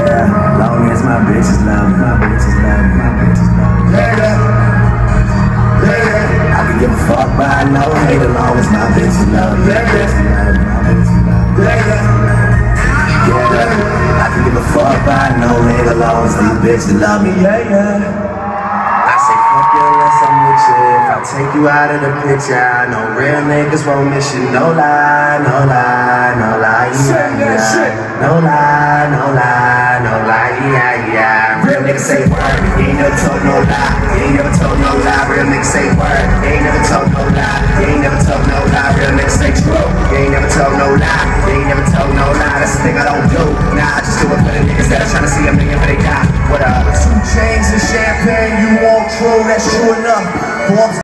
Yeah, long as my bitches love me, love me. I can give a fuck, I know it as long as my bitches love me. My bitches love me, my bitches love me. Yeah, I can give a fuck, I know it as long as these bitches love me. Yeah, yeah. I say fuck you unless I'm with you. If I take you out of the picture, know real niggas won't miss you. No lie, no lie, no lie, yeah, no lie, no lie, no lie, yeah, yeah. Real niggas say word, ain't never told no lie. Ain't never told no lie, real niggas say word. Ain't never told no lie, ain't never told no lie, real niggas say true. Ain't never told no lie, ain't never told no lie, that's the thing I don't do. Nah, I just do it for the niggas that are trying to see a million for they got What up? 2 Chainz and champagne, you won't true, that's true enough.